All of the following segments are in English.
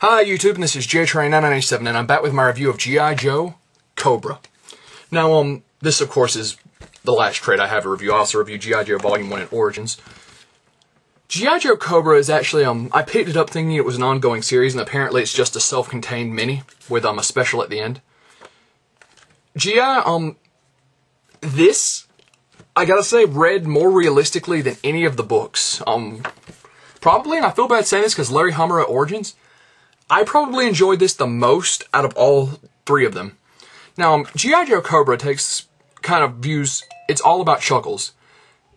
Hi YouTube, and this is JTrain997, and I'm back with my review of G.I. Joe Cobra. Now, um, this of course is the last trade I have to review. I also review G.I. Joe Volume 1 and Origins. G.I. Joe Cobra is actually, um, I picked it up thinking it was an ongoing series, and apparently it's just a self-contained mini with, um, a special at the end. G.I., um, this, I gotta say, read more realistically than any of the books. Um, probably, and I feel bad saying this because Larry Hama at Origins, I probably enjoyed this the most out of all three of them. Now, um, G.I. Joe Cobra takes kind of views, it's all about Chuckles.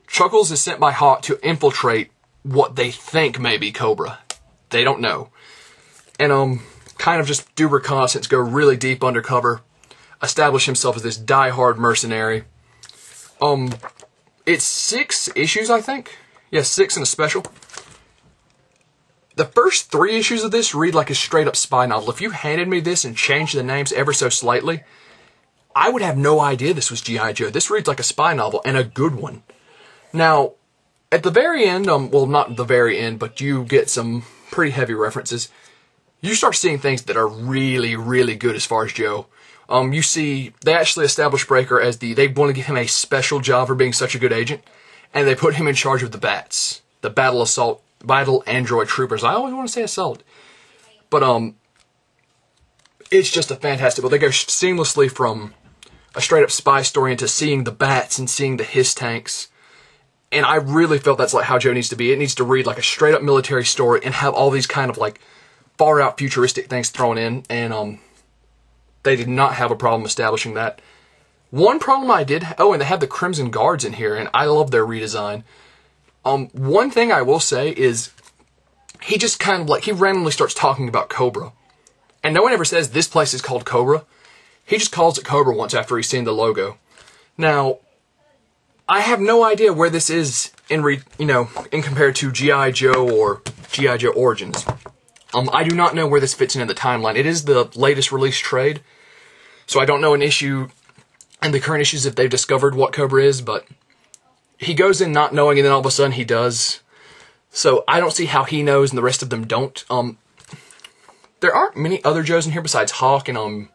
Chuckles is sent by Hawk to infiltrate what they think may be Cobra. They don't know. And, um, kind of just do reconnaissance, go really deep undercover, establish himself as this die-hard mercenary. Um, it's six issues, I think. Yeah, six and a special. The first three issues of this read like a straight up spy novel. If you handed me this and changed the names ever so slightly, I would have no idea this was G.I. Joe. This reads like a spy novel and a good one. Now, at the very end, um, well, not the very end, but you get some pretty heavy references. You start seeing things that are really, really good as far as Joe. Um, you see, they actually establish Breaker as the, they want to give him a special job for being such a good agent, and they put him in charge of the BATS, the Battle Assault Vital Android Troopers. I always want to say assault. But, um, it's just a fantastic book. They go seamlessly from a straight up spy story into seeing the bats and seeing the HISS tanks. And I really felt that's like how Joe needs to be. It needs to read like a straight up military story and have all these kind of like far out futuristic things thrown in. And, um, they did not have a problem establishing that. One problem I did, oh, and they have the Crimson Guards in here, and I love their redesign. Um, one thing I will say is he just kind of like, he randomly starts talking about Cobra. And no one ever says this place is called Cobra. He just calls it Cobra once after he's seen the logo. Now, I have no idea where this is in re, you know, in compared to G.I. Joe or G.I. Joe Origins. Um, I do not know where this fits in the timeline. It is the latest release trade, so I don't know an issue and the current issues if they've discovered what Cobra is, but he goes in not knowing and then all of a sudden he does. So I don't see how he knows and the rest of them don't. Um, there aren't many other Joes in here besides Hawk and um,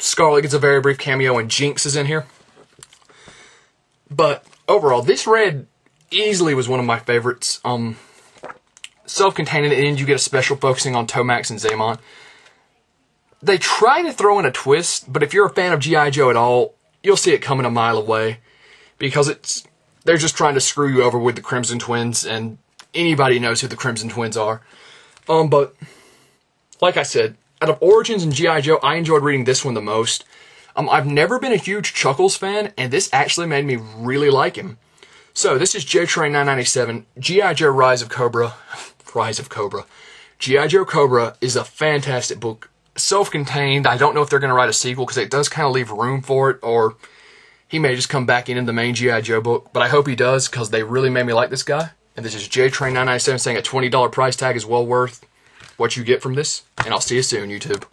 Scarlett gets a very brief cameo and Jinx is in here. But overall, this red easily was one of my favorites. Um, self-contained and you get a special focusing on Tomax and Xamot. They try to throw in a twist, but if you're a fan of G.I. Joe at all, you'll see it coming a mile away. Because it's they're just trying to screw you over with the Crimson Twins, and anybody knows who the Crimson Twins are. Um, but like I said, out of Origins and G.I. Joe, I enjoyed reading this one the most. Um, I've never been a huge Chuckles fan, and this actually made me really like him. So, this is JTrain 997, G.I. Joe Rise of Cobra. Rise of Cobra. G.I. Joe Cobra is a fantastic book. Self contained. I don't know if they're going to write a sequel because it does kind of leave room for it, or he may just come back into the main G.I. Joe book. But I hope he does because they really made me like this guy. And this is JTrain 997 saying a $20 price tag is well worth what you get from this. And I'll see you soon, YouTube.